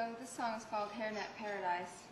So this song is called Hairnet Paradise.